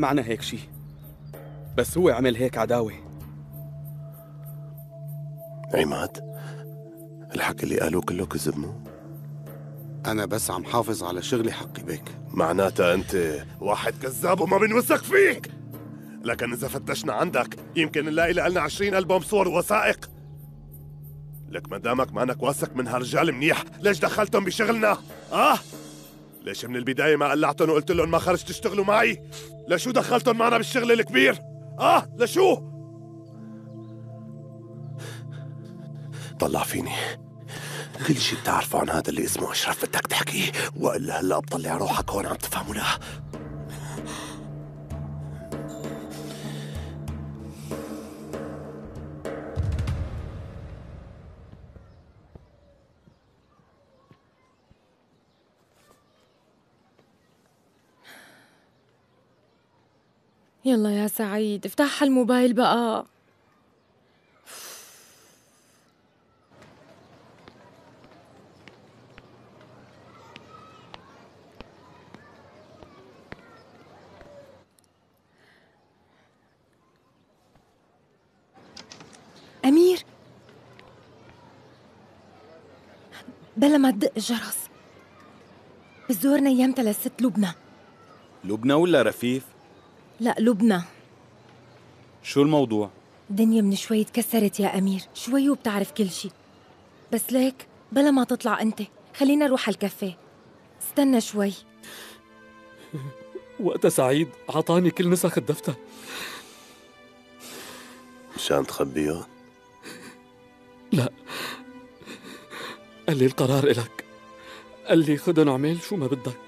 معنا هيك شي بس هو عمل هيك عداوة عماد الحكي اللي قالوه كله كذب مو؟ أنا بس عم حافظ على شغلي حقي بيك معناتها أنت واحد كذاب وما بنوثق فيك لكن إذا فتشنا عندك يمكن نلاقي لنا عشرين ألبوم صور ووثائق لك ما دامك مانك واثق من هالرجال منيح ليش دخلتهم بشغلنا؟ آه؟ ليش من البداية ما قلعتهم وقلت لهم ما خرج تشتغلوا معي؟ لشو دخلتهم معنا بالشغل الكبير؟ آه؟ لشو؟ طلع فيني كل شيء بتعرفه عن هذا اللي اسمه أشرف بدك تحكيه وإلا هلأ بطلع روحك هون عم تفهموا لا يلا يا سعيد افتح الموبايل بقى. أمير. بلا ما تدق الجرس. بزورنا ايامتها للست لبنى. لبنى ولا رفيف؟ لا لبنى. شو الموضوع؟ الدنيا من شوي تكسرت يا أمير شوي وبتعرف كل شي. بس ليك بلا ما تطلع أنت خلينا نروح على الكافيه. استنى شوي. وقتها سعيد عطاني كل نسخ الدفتر. مشان تخبيه؟ لا. قال لي القرار إلك. قال لي خدن واعمل شو ما بدك.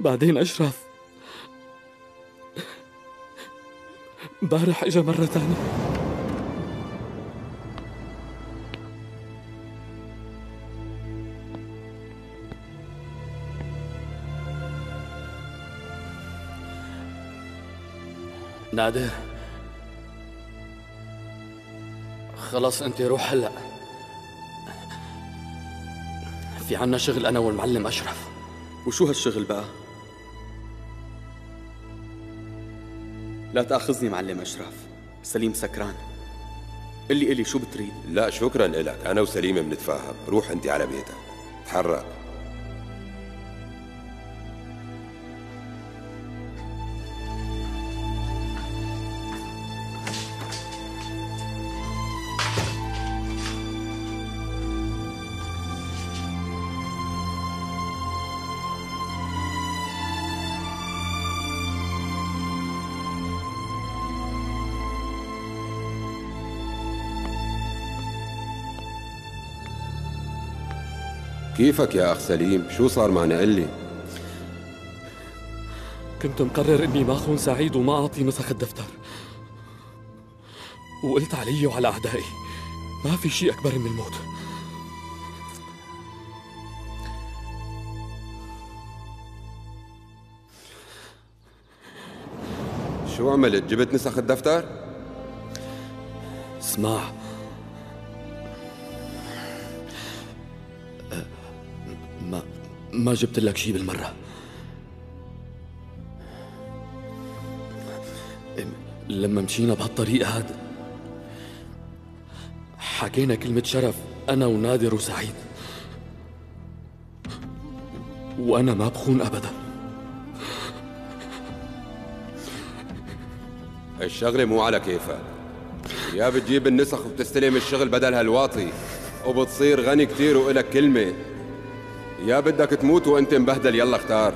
بعدين أشرف. امبارح إجا مرة ثانية. نادر. خلص أنت روح هلأ. في عنا شغل أنا والمعلم أشرف. وشو هالشغل بقى؟ لا تأخذني معلم اشرف سليم سكران. قلي قلي شو بتريد؟ لا شكرا لك أنا وسليم بنتفاهم. روح أنت على بيتك. تحرك. كيفك يا أخ سليم؟ شو صار معنا؟ قل لي. كنت مقرر إني ما أخون سعيد وما أعطي نسخ الدفتر. وقلت علي وعلى أعدائي ما في شيء أكبر من الموت. شو عملت؟ جبت نسخ الدفتر؟ اسمع ما جبت لك شيء بالمرة. لما مشينا بهالطريق هذا حكينا كلمة شرف أنا ونادر وسعيد. وأنا ما بخون أبدا. الشغلة مو على كيفك. يا بتجيب النسخ وبتستلم الشغل بدل هالواطي وبتصير غني كتير وإلك كلمة. يا بدك تموت وانت مبهدل يلا اختار.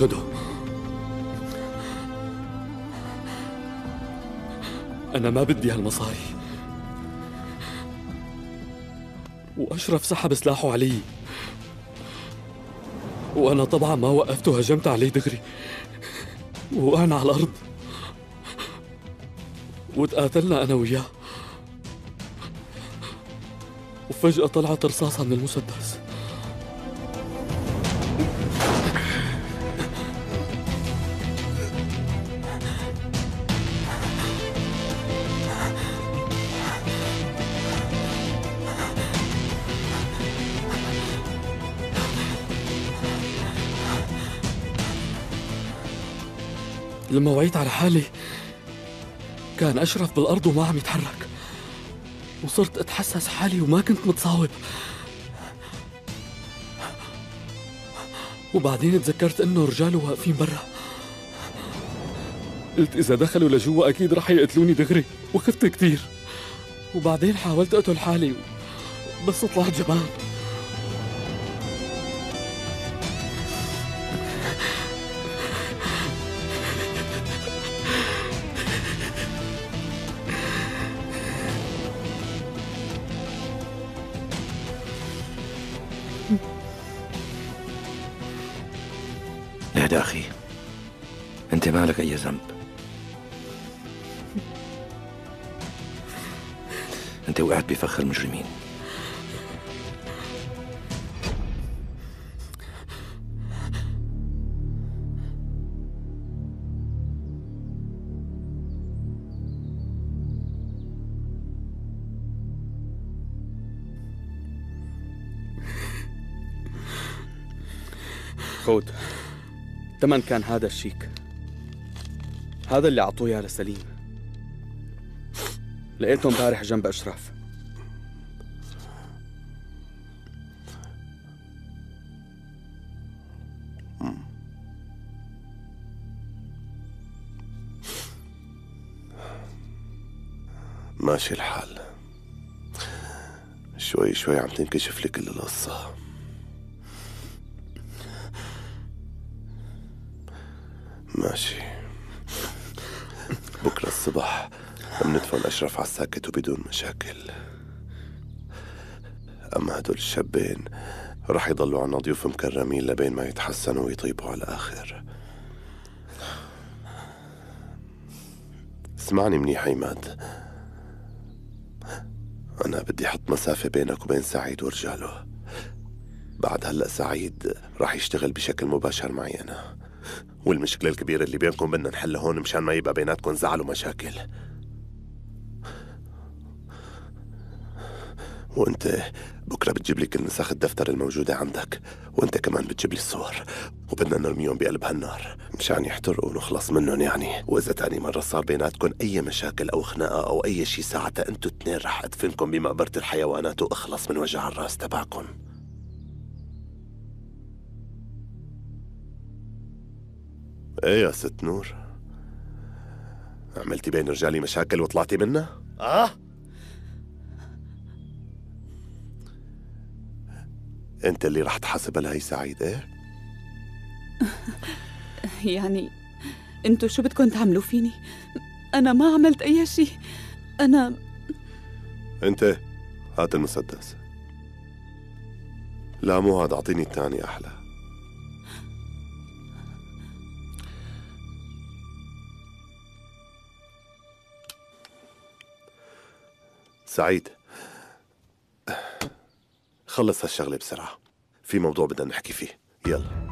خده أنا ما بدي هالمصاري. وأشرف سحب سلاحه علي. وأنا طبعا ما وقفت وهجمت عليه دغري. وأنا على الأرض. وتقاتلنا أنا وياه. وفجأة طلعت رصاصة من المسدس. لما وعيت على حالي كان أشرف بالأرض وما عم يتحرك. وصرت أتحسس حالي وما كنت متصاوب. وبعدين تذكرت إنه رجاله واقفين برا. قلت إذا دخلوا لجوا أكيد رح يقتلوني دغري وخفت كتير. وبعدين حاولت أقتل حالي بس طلعت جبان. اهدى أخي أنت ما لك أي ذنب. أنت وقعت بفخ المجرمين. خود تمن كان هذا الشيك. هذا اللي عطوه اياه لسليم لقيته امبارح جنب اشرف ماشي الحال. شوي شوي عم تنكشف لي كل القصة. ماشي. بكرة الصبح بندفن أشرف على الساكت وبدون مشاكل. أما هدول الشابين رح يضلوا عنا ضيوف مكرمين لبين ما يتحسنوا ويطيبوا على الآخر. اسمعني منيح عماد أنا بدي أحط مسافة بينك وبين سعيد ورجاله بعد هلأ سعيد رح يشتغل بشكل مباشر معي أنا. والمشكلة الكبيرة اللي بينكم بدنا نحلها هون مشان ما يبقى بيناتكم زعل ومشاكل. وانت بكرة بتجيب لي كل نسخ الدفتر الموجودة عندك وانت كمان بتجيب لي الصور. وبدنا نرميهم بقلب هالنار مشان يحترقوا ونخلص منهم يعني. وإذا تاني مرة صار بيناتكم أي مشاكل أو خناقة أو أي شي ساعتها انتو اتنين رح أدفنكم بمقبرة الحيوانات وأخلص من وجع الرأس تبعكم. إيه يا ست نور؟ عملتي بين رجالي مشاكل وطلعتي منها؟ آه. أنت اللي رح تحاسب لهي سعيد إيه؟ يعني أنتوا شو بدكم تعملوا فيني؟ أنا ما عملت أي شيء. أنا أنت هات المسدس. لا مو هذا أعطيني الثاني أحلى. سعيد. خلص هالشغلة بسرعة. في موضوع بدنا نحكي فيه. يلا.